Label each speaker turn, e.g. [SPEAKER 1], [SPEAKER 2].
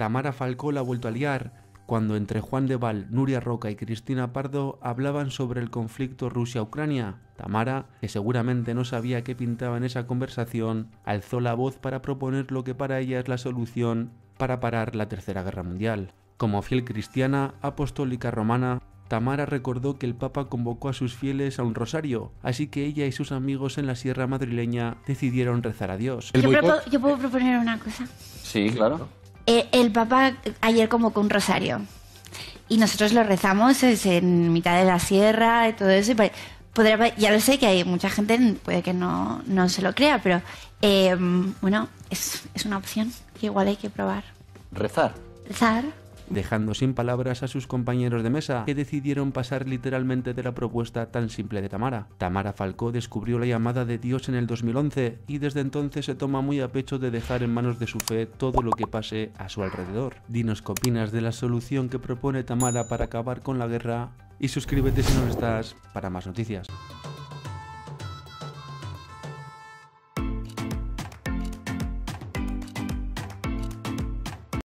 [SPEAKER 1] Tamara Falcó la ha vuelto a liar cuando entre Juan de Val, Nuria Roca y Cristina Pardo hablaban sobre el conflicto Rusia-Ucrania. Tamara, que seguramente no sabía qué pintaba en esa conversación, alzó la voz para proponer lo que para ella es la solución para parar la Tercera Guerra Mundial. Como fiel cristiana, apostólica romana, Tamara recordó que el Papa convocó a sus fieles a un rosario, así que ella y sus amigos en la Sierra madrileña decidieron rezar a Dios.
[SPEAKER 2] ¿El
[SPEAKER 3] Yo, propo- yo puedo proponer una cosa.
[SPEAKER 2] Sí, claro.
[SPEAKER 3] Eh, el Papa ayer convocó un rosario y nosotros lo rezamos es en mitad de la sierra y todo eso. y podría ya lo sé que hay mucha gente, puede que no, no se lo crea, pero eh, bueno, es, es una opción que igual hay que probar.
[SPEAKER 2] Rezar.
[SPEAKER 3] Rezar.
[SPEAKER 1] Dejando sin palabras a sus compañeros de mesa, que decidieron pasar literalmente de la propuesta tan simple de Tamara. Tamara Falcó descubrió la llamada de Dios en el 2011 y desde entonces se toma muy a pecho de dejar en manos de su fe todo lo que pase a su alrededor. Dinos qué opinas de la solución que propone Tamara para acabar con la guerra y suscríbete si no lo estás para más noticias.